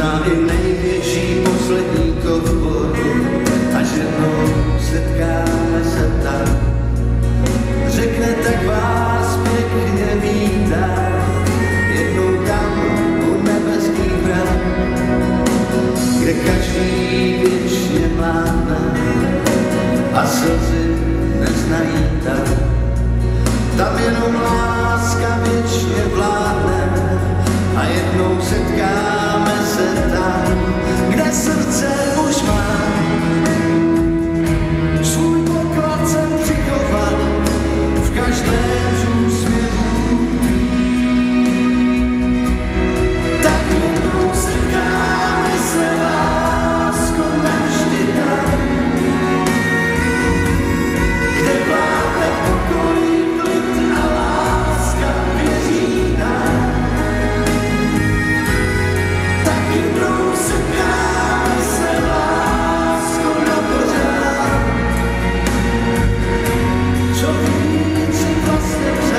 Možná i největší poslední kovbor, a že setkáme se tam. Řekne tak vás pěkně vítám. kde každý věčně máme a slzy Christ.